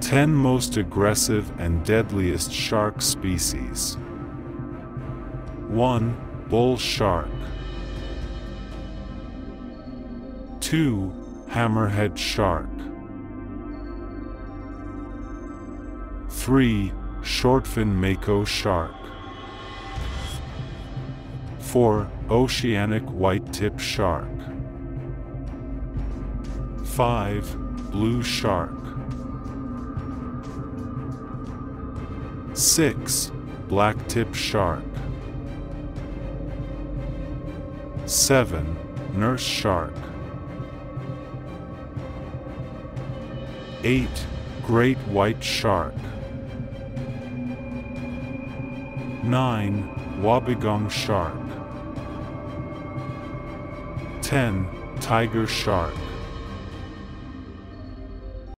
10 most aggressive and deadliest shark species. 1. Bull shark. 2. Hammerhead shark. 3. Shortfin mako shark. 4. Oceanic white-tip shark. 5. Blue shark. 6. Blacktip shark. 7. Nurse shark. 8. Great white shark. 9. Wobbegong shark. 10. Tiger shark.